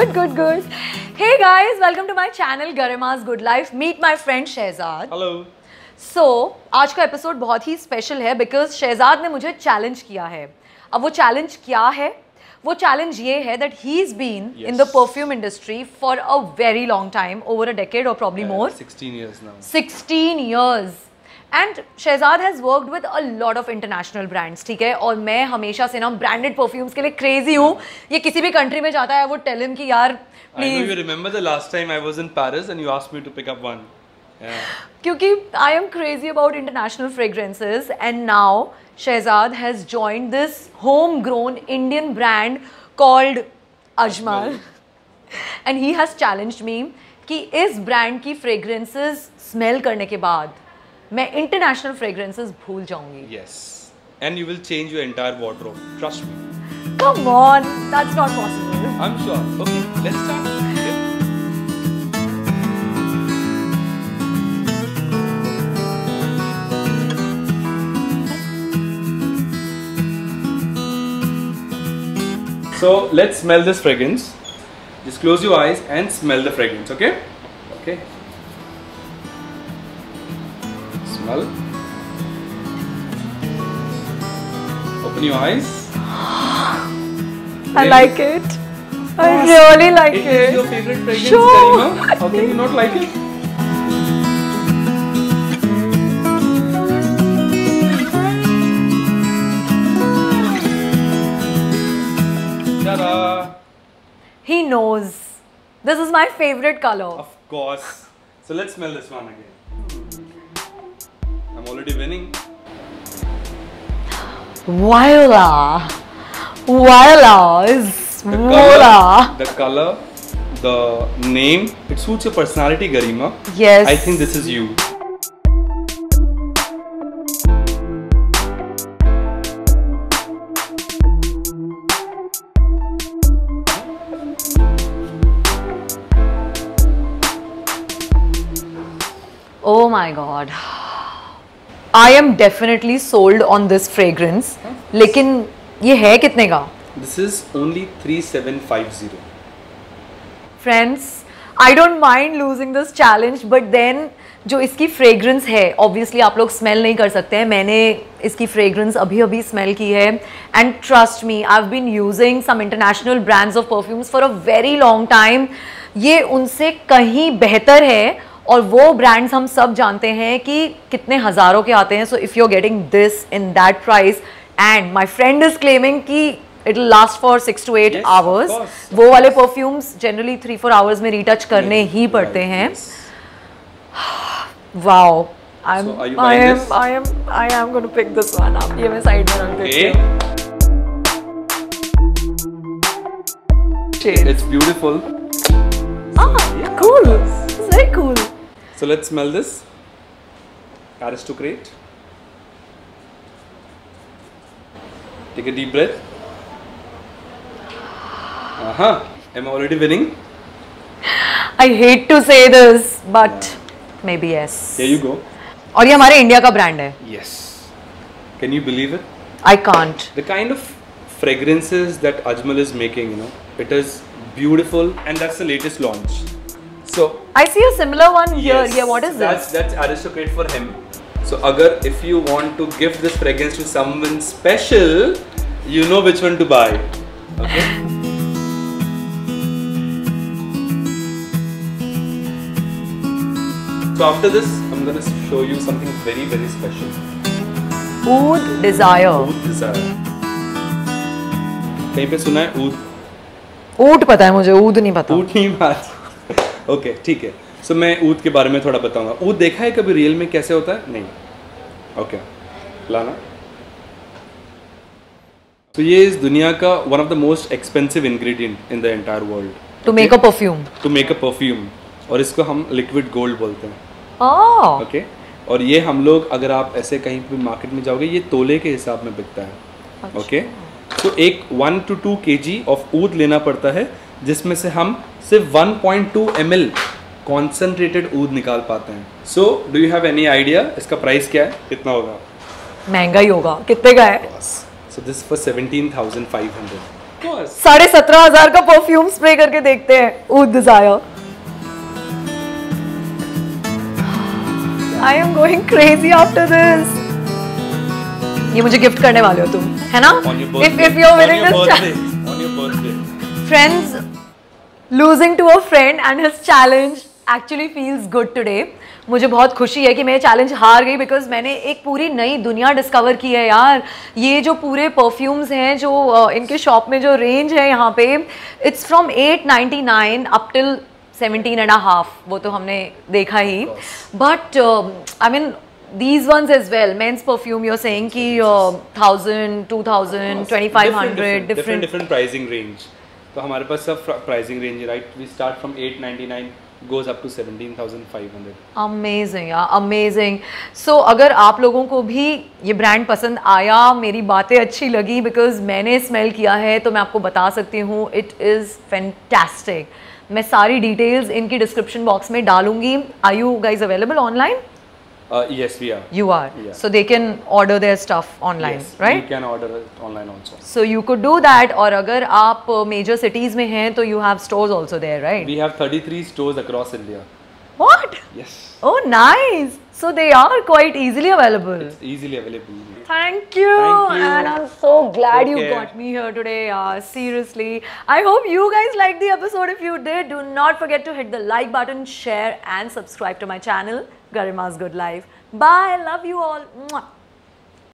Good, good, good. Hey guys, welcome to my channel Garima's Good Life. Meet my friend Shehzad. Hello so so, आज का episode बहुत ही special है because Shehzad ने मुझे challenge किया है। अब वो चैलेंज क्या है? वो चैलेंज ये है that he is been in the perfume industry for a very long time over a decade और problem more 16 years now. 16 years. And Shehzad has worked with a lot of international brands ठीक है? और मैं हमेशा से ना branded perfumes के लिए क्रेजी हूँ। ये किसी भी कंट्री में जाता है वो टेल हिम कि यार please you remember the last time I was in Paris and you asked me to pick up one. Yeah. क्योंकि I am crazy about international fragrances and now Shehzad has joined this home grown Indian brand called Ajmal and he has challenged me कि इस brand की fragrances smell करने के बाद मैं international fragrances भूल जाऊंगी yes and you will change your entire wardrobe trust me come on that's not possible I'm sure okay let's start Okay. So let's smell this fragrance. Just close your eyes and smell the fragrance, okay? Okay. Smell. Open your eyes. I like it. I really like It it. is your favorite fragrance, Sure. Karima. How can you not like it? He knows. This is my favorite color. Of course. So let's smell this one again. I'm already winning. Voila! Voila is The color, the color, the name, it suits your personality, Garima. Yes. I think this is you. Oh my god. I am definitely sold on this fragrance. लेकिन ये है कितने का? This is only 3750. Friends I don't mind losing this challenge but then जो इसकी fragrance है obviously आप लोग स्मेल नहीं कर सकते हैं मैंने इसकी फ्रेग्रेंस अभी अभी स्मेल की है and trust me I have been using some international brands of perfumes for a very long time ये उनसे कहीं बेहतर है और वो ब्रांड्स हम सब जानते हैं कि कितने हज़ारों के आते हैं। So if you are getting this in that price and my friend is claiming कि it last for six to eight hours वो वाले perfumes generally three four hours में रीटच करने yes. ही पड़ते हैं। Wow I am I am I am I am gonna pick this one up ये मैं साइड में रख देती Okay. It's beautiful. ah very cool. So let's smell this. Aristocrat. Take a deep breath. Uh huh. Am I already winning? I hate to say this but maybe yes Here you go. और ये हमारे India का brand है Yes. Can you believe it? I can't The kind of fragrances that Ajmal is making, you know, it is beautiful and that's the latest launch. So I see a similar one here Yes, yeah what is that's, this That's aristocrat for him. So, agar if you want to give this fragrance to someone special, you know which one to buy. Okay. so after this, I'm gonna show you something very very special. Oud Desire Oud desire. कहीं पे सुना है ऊद ऊट पता है मुझे ऊद नहीं पता ऊद नहीं बात ओके ठीक है। सो मैं ऊद के बारे में थोड़ा बताऊँगा। ऊद देखा है कभी रियल में कैसे होता है? नहीं। ओके लाना। तो ये इस दुनिया का one of the most expensive ingredient in the entire world to make a perfume to make a perfume और इसको हम लिक्विड गोल्ड बोलते हैं। Oh, ओके और ये हम लोग अगर आप ऐसे कहीं भी मार्केट में जाओगे ये तोले के हिसाब में बिकता है। ओके तो एक वन टू टू के जी ऑफ़ ऊद लेना पड़ता है जिसमें से हम सिर्फ़ 1.2 point two M L concentrated ऊद निकाल पाते हैं। So do you have any idea इसका प्राइस क्या है? कितना होगा? महँगा ही होगा। कितने का है? So this for seventeen thousand five hundred साढ़े सत्रह हज़ार का परफ्यूम स्प्रे करके देखते हैं। ऊद desire I am going crazy after this ये मुझे गिफ्ट करने वाले हो तुम है ना? If if you are winning this birthday. Losing to a friend and his challenge actually feels good today मुझे बहुत खुशी है कि मैं चैलेंज हार गई बिकॉज़ मैंने एक पूरी नई दुनिया डिस्कवर की है यार। ये जो पूरे परफ्यूम्स हैं जो इनके शॉप में जो रेंज है यहाँ पे it's from 899 up till 17 and a half वो तो हमने देखा ही। But I mean these ones is well men's perfume you're saying की thousand two thousand twenty five hundred different different pricing range तो हमारे पास सब pricing range right we start from 899 goes up to 17500 amazing यार amazing so अगर आप लोगों को भी ये ब्रांड पसंद आया, मेरी बातें अच्छी लगी बिकॉज़ मैंने स्मेल किया है तो मैं आपको बता सकती हूँ इट इज़ फैंटेस्टिक मैं सारी डिटेल्स इनकी डिस्क्रिप्शन बॉक्स में डालूँगी. Are you guys available online uh, yes we are you are Yeah. So they can order their stuff online yes, right you can order it online also so you could do that और अगर आप major cities में हैं तो you have stores also there right we have 33 stores across india what yes Oh, nice. So they are quite easily available. it's easily available Thank you. Thank you. And I'm so glad Take you care. got me here today. Yeah, seriously. I hope you guys liked the episode. If you did, do not forget to hit the like button, share, and subscribe to my channel, Garima's Good Life. Bye. I love you all.